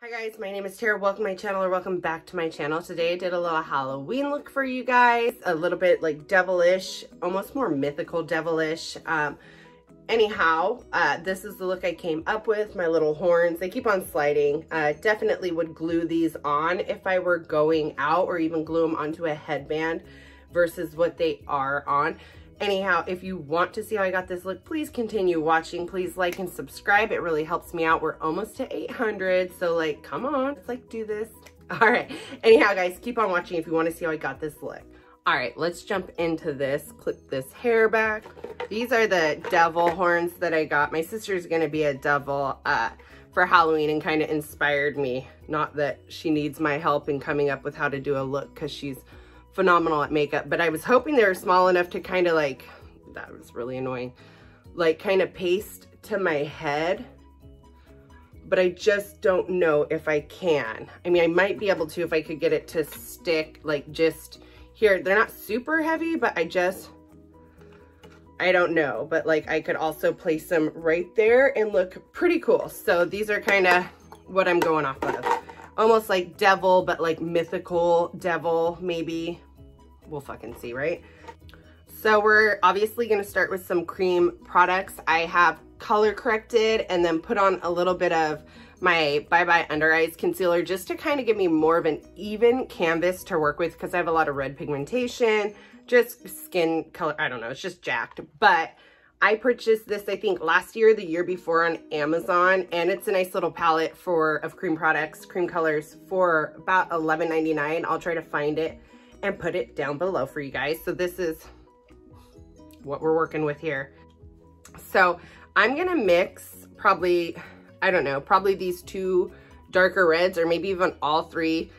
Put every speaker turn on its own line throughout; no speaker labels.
Hi guys, my name is Tara. Welcome to my channel or welcome back to my channel. Today I did a little Halloween look for you guys. A little bit like devilish, almost more mythical devilish. Um, anyhow, uh, this is the look I came up with. My little horns, they keep on sliding. Uh, definitely would glue these on if I were going out or even glue them onto a headband versus what they are on. Anyhow, if you want to see how I got this look, please continue watching. Please like and subscribe. It really helps me out. We're almost to 800. So like, come on, let's like do this. All right. Anyhow, guys, keep on watching if you want to see how I got this look. All right, let's jump into this. Clip this hair back. These are the devil horns that I got. My sister's going to be a devil uh, for Halloween and kind of inspired me. Not that she needs my help in coming up with how to do a look because she's phenomenal at makeup, but I was hoping they were small enough to kind of like, that was really annoying, like kind of paste to my head, but I just don't know if I can. I mean, I might be able to if I could get it to stick like just here. They're not super heavy, but I just, I don't know, but like I could also place them right there and look pretty cool. So these are kind of what I'm going off of. Almost like devil, but like mythical devil, maybe we'll fucking see, right? So we're obviously gonna start with some cream products. I have color corrected and then put on a little bit of my Bye Bye Under Eyes Concealer just to kind of give me more of an even canvas to work with because I have a lot of red pigmentation, just skin color, I don't know, it's just jacked. But I purchased this, I think, last year, the year before on Amazon, and it's a nice little palette for of cream products, cream colors for about $11.99. I'll try to find it and put it down below for you guys. So this is what we're working with here. So I'm gonna mix probably, I don't know, probably these two darker reds or maybe even all three.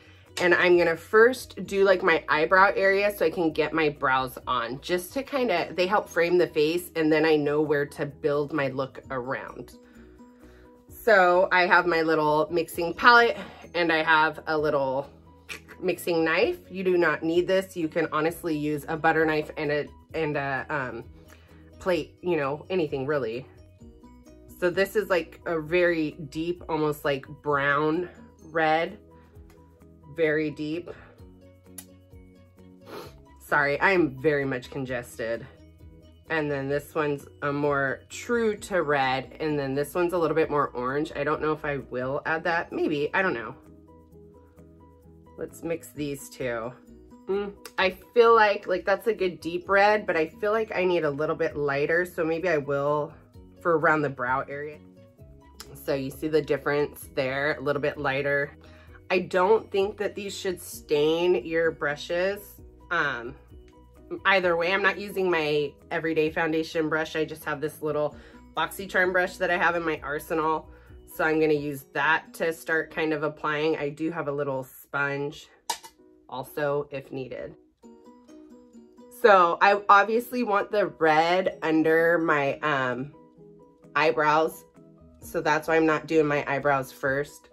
And I'm gonna first do like my eyebrow area so I can get my brows on just to kind of, they help frame the face and then I know where to build my look around. So I have my little mixing palette and I have a little mixing knife. You do not need this. You can honestly use a butter knife and a, and a um, plate, you know, anything really. So this is like a very deep, almost like brown red, very deep. Sorry, I am very much congested. And then this one's a more true to red. And then this one's a little bit more orange. I don't know if I will add that. Maybe, I don't know. Let's mix these two. Mm, I feel like, like that's a good deep red, but I feel like I need a little bit lighter. So maybe I will for around the brow area. So you see the difference there, a little bit lighter. I don't think that these should stain your brushes. Um, either way, I'm not using my everyday foundation brush. I just have this little BoxyCharm brush that I have in my arsenal. So I'm gonna use that to start kind of applying. I do have a little sponge also if needed. So I obviously want the red under my um, eyebrows. So that's why I'm not doing my eyebrows first.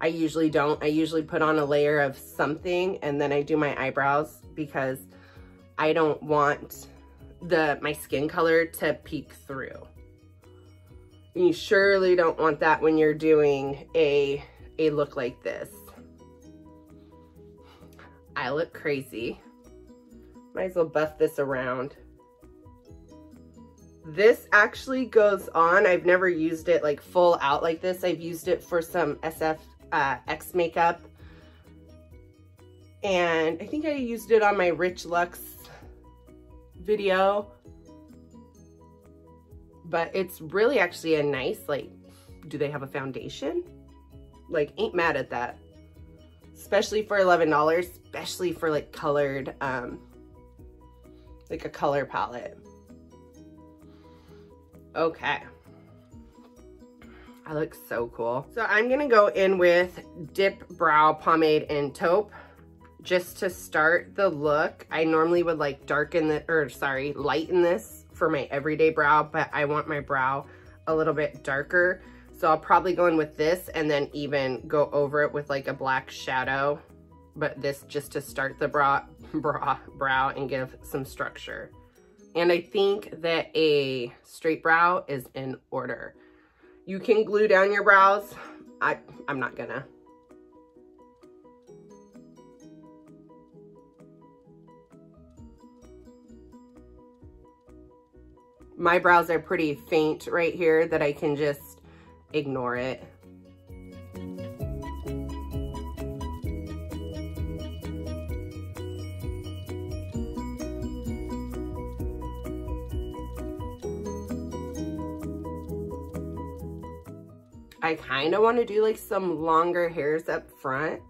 I usually don't. I usually put on a layer of something and then I do my eyebrows because I don't want the my skin color to peek through. You surely don't want that when you're doing a, a look like this. I look crazy. Might as well buff this around. This actually goes on. I've never used it like full out like this. I've used it for some SF uh, X makeup. And I think I used it on my Rich Luxe video. But it's really actually a nice, like, do they have a foundation? Like, ain't mad at that especially for $11, especially for like colored, um, like a color palette. Okay. I look so cool. So I'm gonna go in with Dip Brow Pomade in Taupe just to start the look. I normally would like darken the, or sorry, lighten this for my everyday brow, but I want my brow a little bit darker. So I'll probably go in with this and then even go over it with like a black shadow. But this just to start the brow, brow, brow and give some structure. And I think that a straight brow is in order. You can glue down your brows. I, I'm not gonna. My brows are pretty faint right here that I can just ignore it. I kind of want to do like some longer hairs up front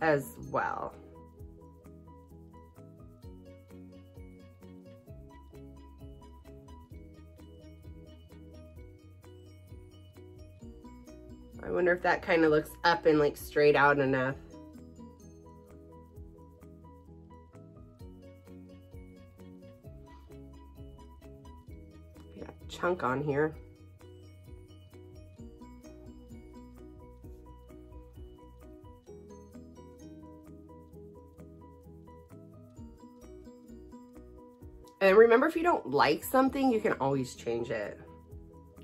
as well. I wonder if that kind of looks up and like straight out enough. Got chunk on here. And remember, if you don't like something, you can always change it.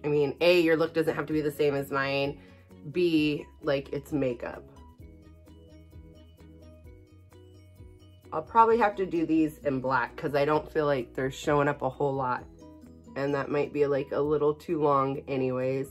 I mean, A, your look doesn't have to be the same as mine. B, like, it's makeup. I'll probably have to do these in black because I don't feel like they're showing up a whole lot. And that might be like a little too long anyways.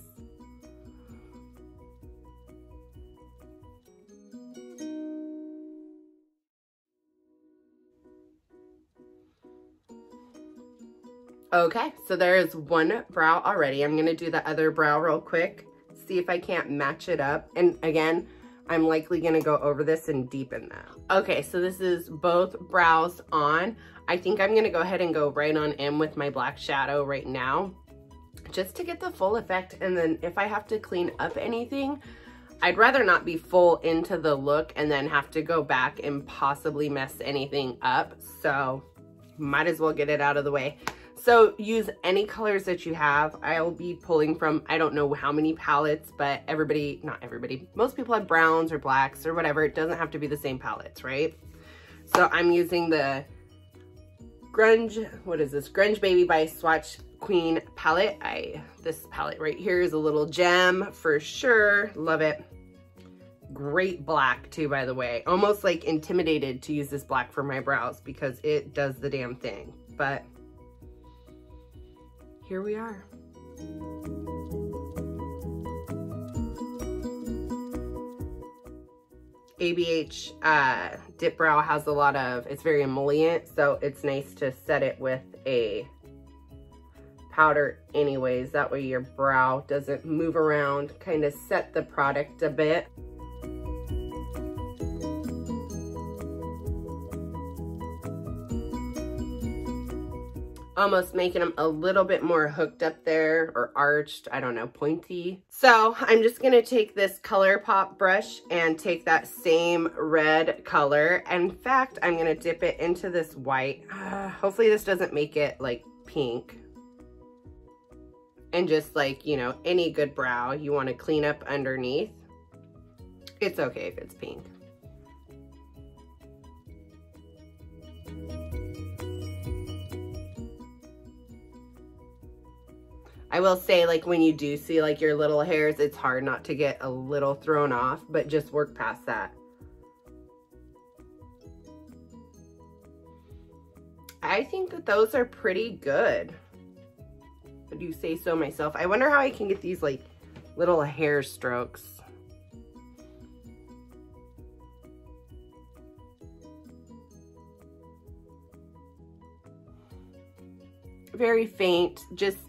Okay, so there is one brow already. I'm gonna do the other brow real quick, see if I can't match it up. And again, I'm likely gonna go over this and deepen that. Okay, so this is both brows on. I think I'm gonna go ahead and go right on in with my black shadow right now, just to get the full effect. And then if I have to clean up anything, I'd rather not be full into the look and then have to go back and possibly mess anything up. So might as well get it out of the way. So use any colors that you have. I'll be pulling from, I don't know how many palettes, but everybody, not everybody, most people have browns or blacks or whatever. It doesn't have to be the same palettes, right? So I'm using the Grunge, what is this? Grunge Baby by Swatch Queen palette. I This palette right here is a little gem for sure. Love it. Great black too, by the way. Almost like intimidated to use this black for my brows because it does the damn thing. But here we are. ABH uh, Dip Brow has a lot of, it's very emollient, so it's nice to set it with a powder anyways. That way your brow doesn't move around, kind of set the product a bit. Almost making them a little bit more hooked up there or arched, I don't know, pointy. So I'm just gonna take this ColourPop brush and take that same red color. In fact, I'm gonna dip it into this white. Uh, hopefully this doesn't make it like pink. And just like, you know, any good brow, you wanna clean up underneath. It's okay if it's pink. I will say like when you do see like your little hairs, it's hard not to get a little thrown off, but just work past that. I think that those are pretty good. I do say so myself. I wonder how I can get these like little hair strokes. Very faint, just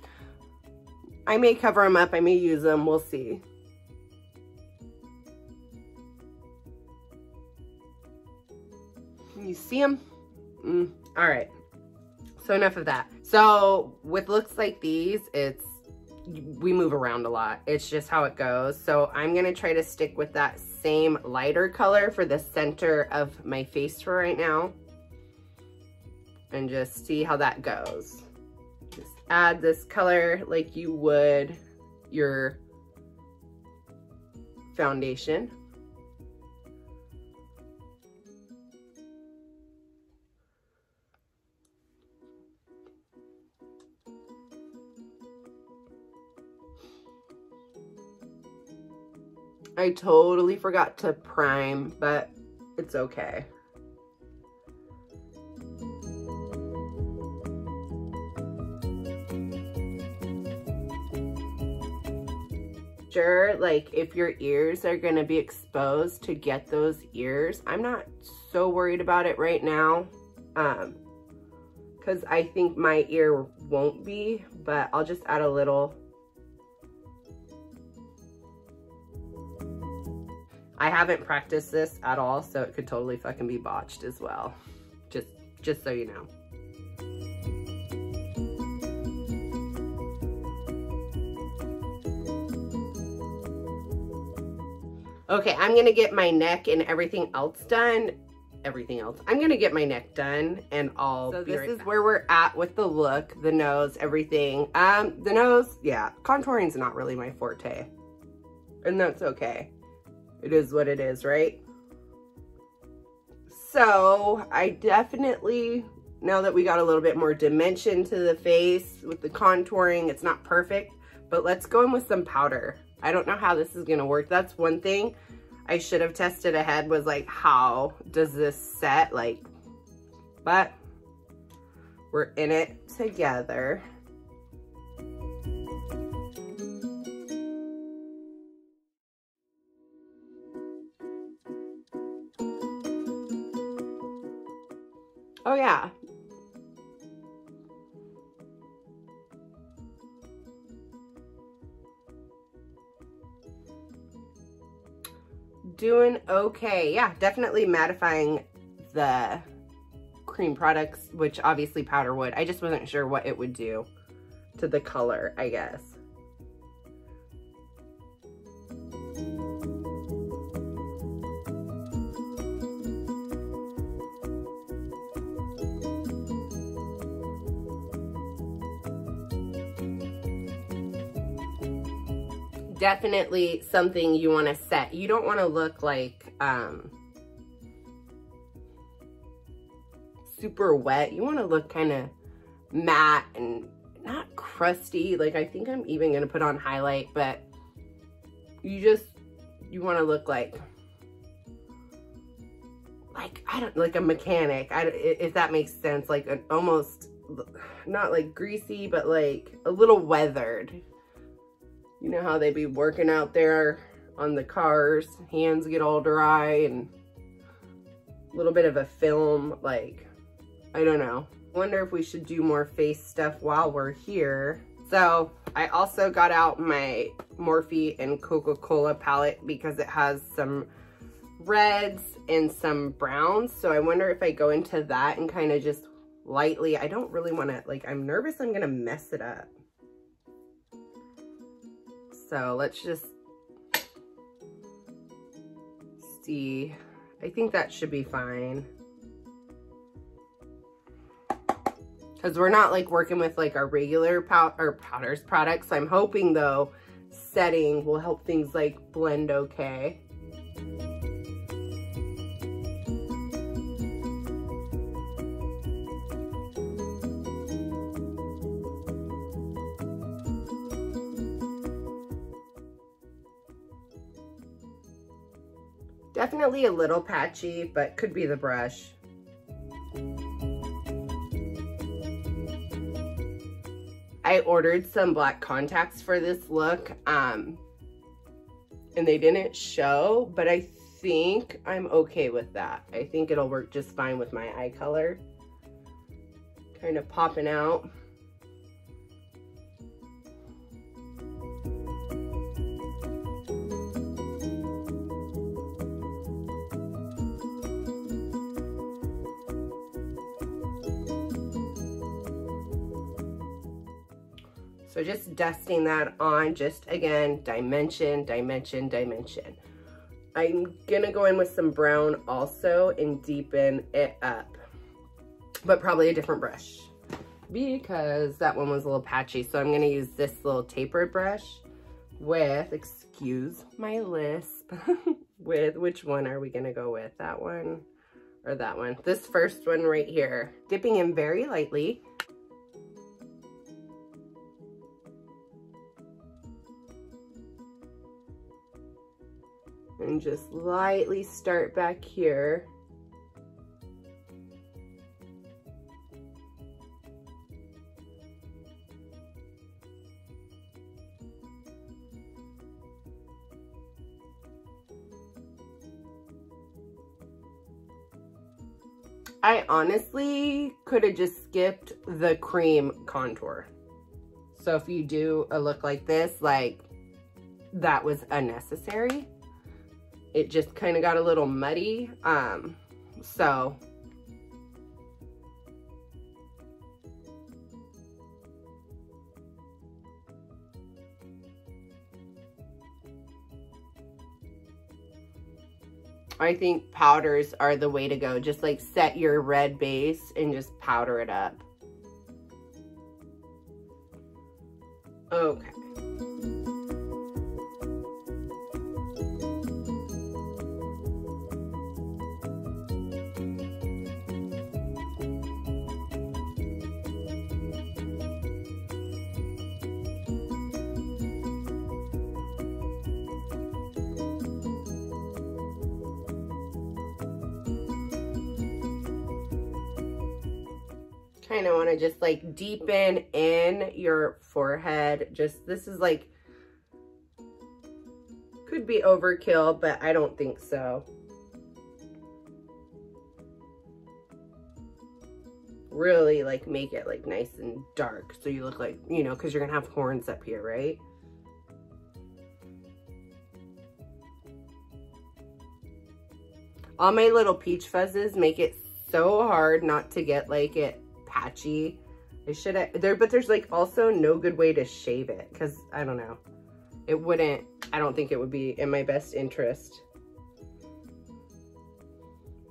I may cover them up. I may use them. We'll see. Can you see them? Mm, all right. So enough of that. So with looks like these, it's we move around a lot. It's just how it goes. So I'm going to try to stick with that same lighter color for the center of my face for right now. And just see how that goes add this color like you would your foundation. I totally forgot to prime, but it's okay. Sure, like if your ears are gonna be exposed to get those ears, I'm not so worried about it right now. Um, because I think my ear won't be, but I'll just add a little I haven't practiced this at all, so it could totally fucking be botched as well. Just, just so you know. Okay, I'm gonna get my neck and everything else done. Everything else. I'm gonna get my neck done and I'll So this right is back. where we're at with the look, the nose, everything. Um, the nose, yeah, contouring's not really my forte. And that's okay it is what it is, right? So I definitely, now that we got a little bit more dimension to the face with the contouring, it's not perfect, but let's go in with some powder. I don't know how this is gonna work. That's one thing I should have tested ahead was like, how does this set? Like, but we're in it together. Doing okay. Yeah, definitely mattifying the cream products, which obviously powder would. I just wasn't sure what it would do to the color, I guess. Definitely something you want to set. You don't want to look like um, super wet. You want to look kind of matte and not crusty. Like I think I'm even going to put on highlight, but you just, you want to look like, like, I don't, like a mechanic. I, if that makes sense, like an almost, not like greasy, but like a little weathered you know how they be working out there on the cars, hands get all dry and a little bit of a film, like, I don't know. Wonder if we should do more face stuff while we're here. So I also got out my Morphe and Coca-Cola palette because it has some reds and some browns. So I wonder if I go into that and kind of just lightly, I don't really want to, like, I'm nervous I'm going to mess it up. So let's just see. I think that should be fine. Because we're not like working with like our regular pow or powders products. I'm hoping though setting will help things like blend okay. Definitely a little patchy, but could be the brush. I ordered some black contacts for this look, um, and they didn't show, but I think I'm okay with that. I think it'll work just fine with my eye color. Kind of popping out. So just dusting that on, just again, dimension, dimension, dimension. I'm gonna go in with some brown also and deepen it up, but probably a different brush because that one was a little patchy. So I'm gonna use this little tapered brush with, excuse my lisp, with, which one are we gonna go with? That one or that one? This first one right here. Dipping in very lightly And just lightly start back here. I honestly could have just skipped the cream contour. So if you do a look like this, like that was unnecessary. It just kind of got a little muddy. Um, so I think powders are the way to go. Just like set your red base and just powder it up. Deepen in your forehead. Just, this is like, could be overkill, but I don't think so. Really like make it like nice and dark. So you look like, you know, cause you're gonna have horns up here, right? All my little peach fuzzes make it so hard not to get like it patchy. Should have, there, but there's like also no good way to shave it because I don't know. It wouldn't, I don't think it would be in my best interest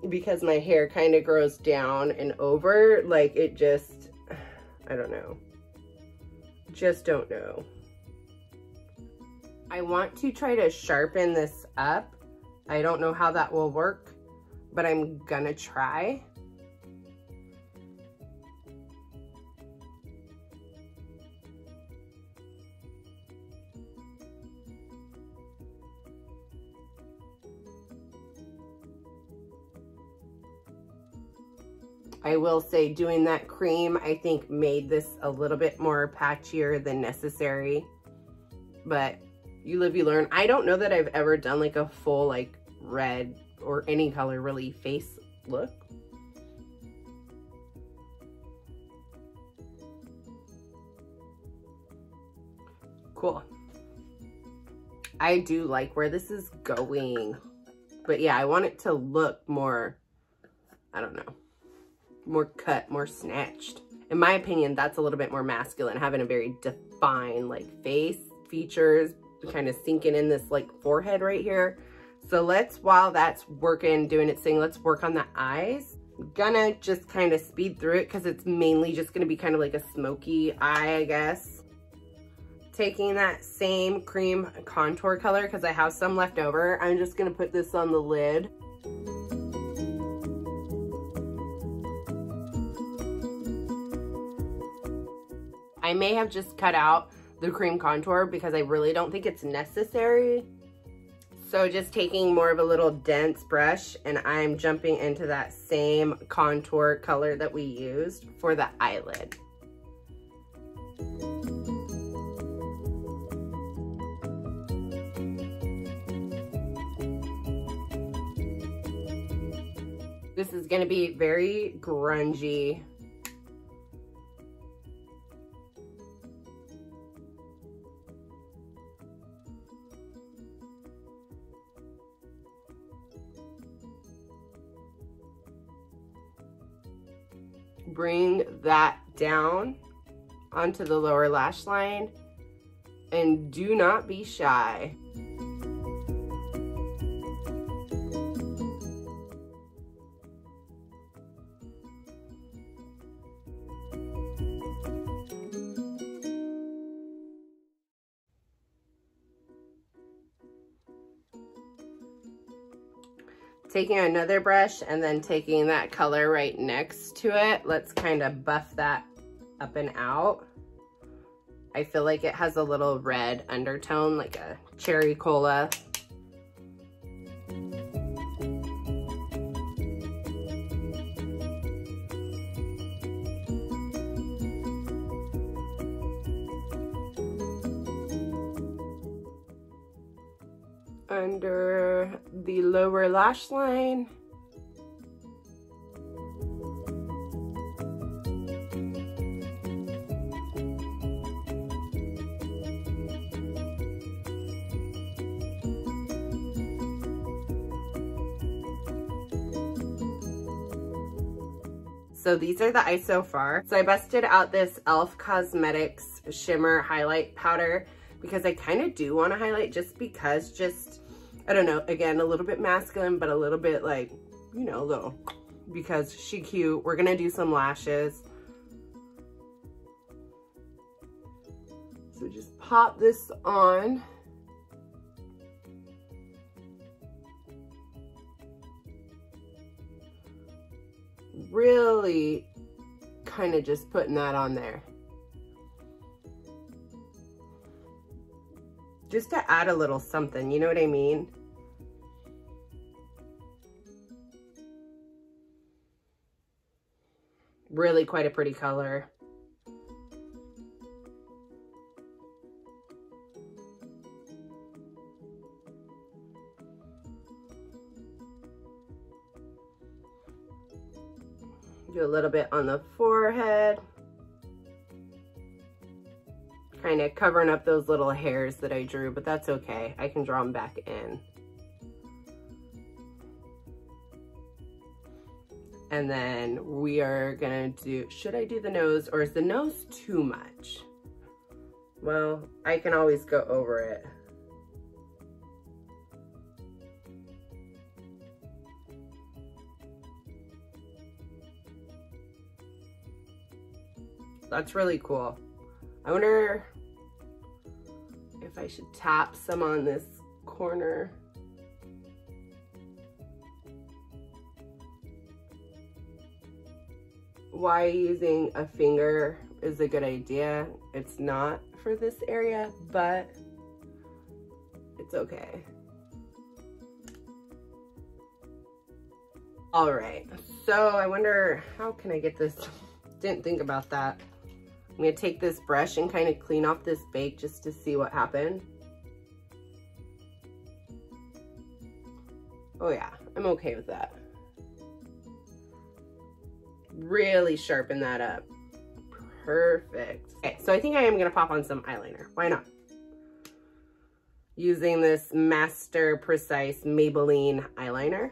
because my hair kind of grows down and over. Like it just, I don't know. Just don't know. I want to try to sharpen this up. I don't know how that will work, but I'm gonna try. I will say doing that cream, I think made this a little bit more patchier than necessary. But you live, you learn. I don't know that I've ever done like a full like red or any color really face look. Cool. I do like where this is going. But yeah, I want it to look more, I don't know more cut, more snatched. In my opinion, that's a little bit more masculine, having a very defined like face, features, kind of sinking in this like forehead right here. So let's, while that's working, doing its thing, let's work on the eyes. gonna just kind of speed through it because it's mainly just gonna be kind of like a smoky eye, I guess. Taking that same cream contour color because I have some left over, I'm just gonna put this on the lid. I may have just cut out the cream contour because I really don't think it's necessary. So just taking more of a little dense brush and I'm jumping into that same contour color that we used for the eyelid. This is gonna be very grungy bring that down onto the lower lash line and do not be shy. taking another brush and then taking that color right next to it, let's kind of buff that up and out. I feel like it has a little red undertone, like a cherry cola under the lower lash line. So these are the eyes so far. So I busted out this e.l.f. Cosmetics Shimmer Highlight Powder because I kind of do want to highlight just because just, I don't know, again, a little bit masculine, but a little bit like, you know, little, because she cute. We're to do some lashes. So just pop this on. really kind of just putting that on there. Just to add a little something, you know what I mean? Really quite a pretty color. Do a little bit on the forehead. Kind of covering up those little hairs that I drew, but that's okay. I can draw them back in. And then we are gonna do, should I do the nose or is the nose too much? Well, I can always go over it. That's really cool. I wonder if I should tap some on this corner. Why using a finger is a good idea. It's not for this area, but it's okay. All right, so I wonder, how can I get this? Didn't think about that. I'm gonna take this brush and kind of clean off this bake just to see what happened. Oh yeah, I'm okay with that. Really sharpen that up. Perfect. Okay, so I think I am gonna pop on some eyeliner. Why not? Using this Master Precise Maybelline eyeliner.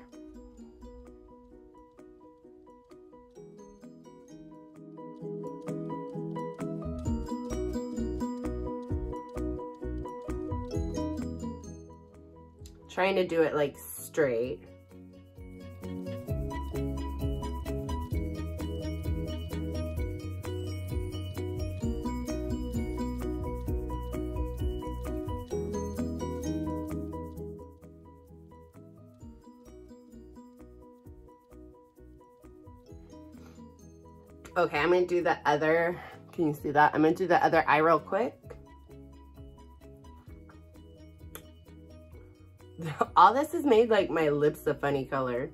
trying to do it like straight. Okay, I'm gonna do the other, can you see that? I'm gonna do the other eye real quick. all this has made like my lips a funny color.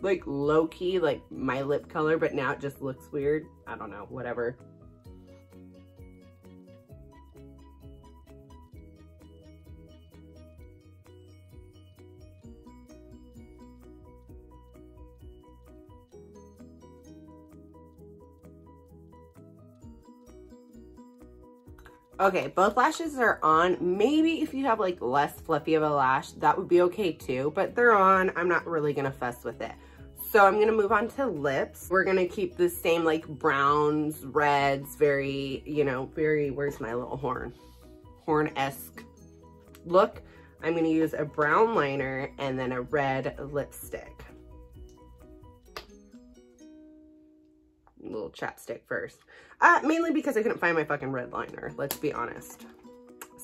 Like low key, like my lip color, but now it just looks weird. I don't know, whatever. Okay, both lashes are on. Maybe if you have like less fluffy of a lash, that would be okay too, but they're on. I'm not really gonna fuss with it. So I'm gonna move on to lips. We're gonna keep the same like browns, reds, very, you know, very, where's my little horn? Horn-esque look. I'm gonna use a brown liner and then a red lipstick. little chapstick first. Uh, mainly because I couldn't find my fucking red liner, let's be honest.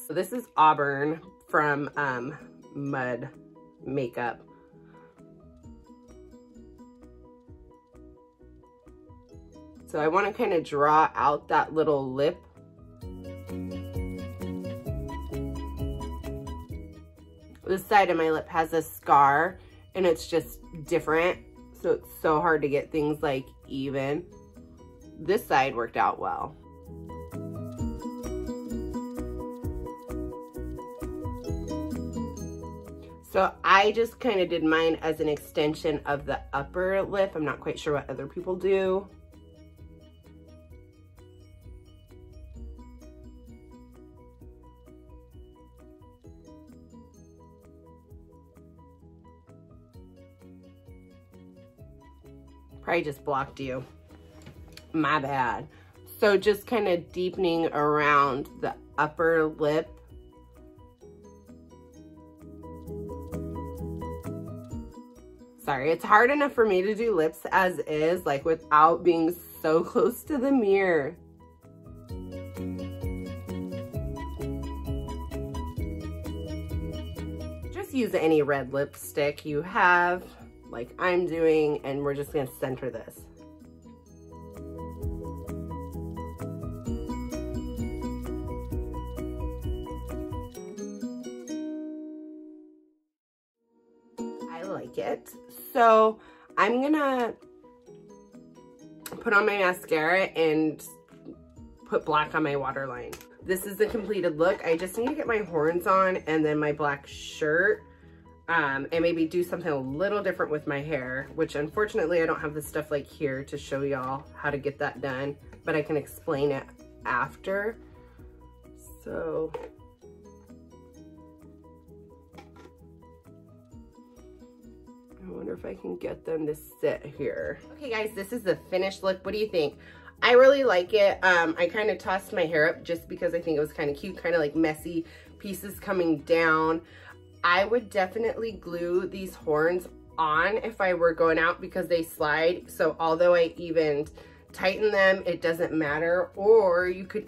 So this is Auburn from um, Mud Makeup. So I want to kind of draw out that little lip. This side of my lip has a scar and it's just different. So it's so hard to get things like even this side worked out well. So I just kind of did mine as an extension of the upper lip. I'm not quite sure what other people do. Probably just blocked you. My bad. So just kind of deepening around the upper lip. Sorry, it's hard enough for me to do lips as is, like without being so close to the mirror. Just use any red lipstick you have like I'm doing, and we're just gonna center this. Like it. So I'm gonna put on my mascara and put black on my waterline. This is the completed look. I just need to get my horns on and then my black shirt um, and maybe do something a little different with my hair, which unfortunately I don't have the stuff like here to show y'all how to get that done, but I can explain it after. So, I wonder if I can get them to sit here. Okay guys, this is the finished look. What do you think? I really like it. Um, I kind of tossed my hair up just because I think it was kind of cute, kind of like messy pieces coming down. I would definitely glue these horns on if I were going out because they slide. So although I even tighten them, it doesn't matter. Or you could,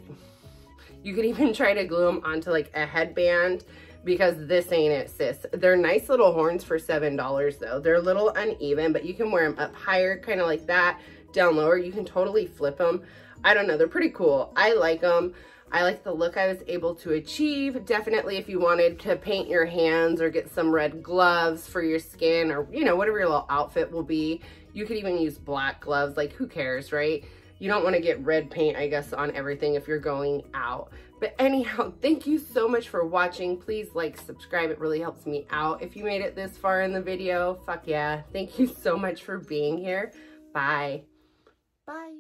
you could even try to glue them onto like a headband because this ain't it, sis. They're nice little horns for $7 though. They're a little uneven, but you can wear them up higher, kind of like that, down lower. You can totally flip them. I don't know, they're pretty cool. I like them. I like the look I was able to achieve. Definitely if you wanted to paint your hands or get some red gloves for your skin or, you know, whatever your little outfit will be. You could even use black gloves, like who cares, right? You don't want to get red paint, I guess, on everything if you're going out. But anyhow, thank you so much for watching. Please like, subscribe. It really helps me out. If you made it this far in the video, fuck yeah. Thank you so much for being here. Bye. Bye.